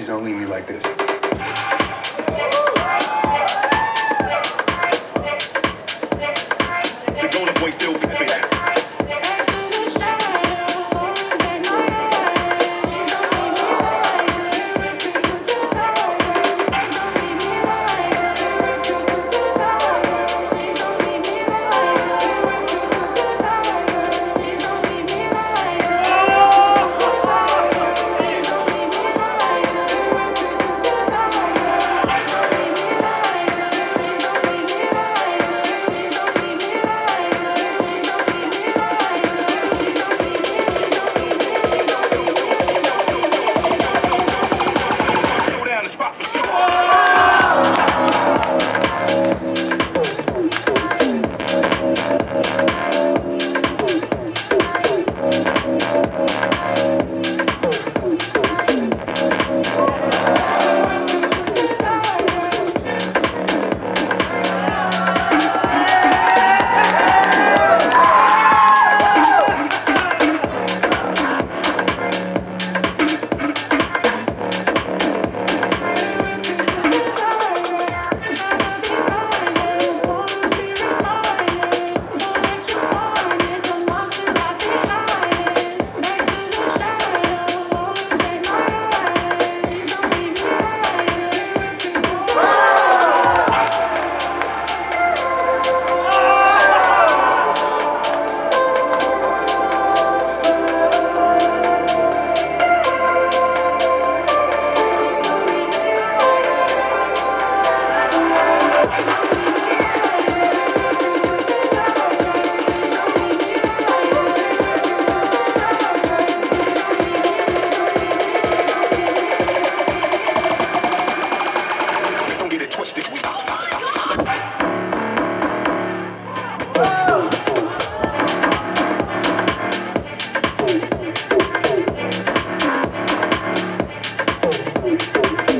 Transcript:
don't leave me like this. The golden boy still twisted. We knock, knock, knock, you.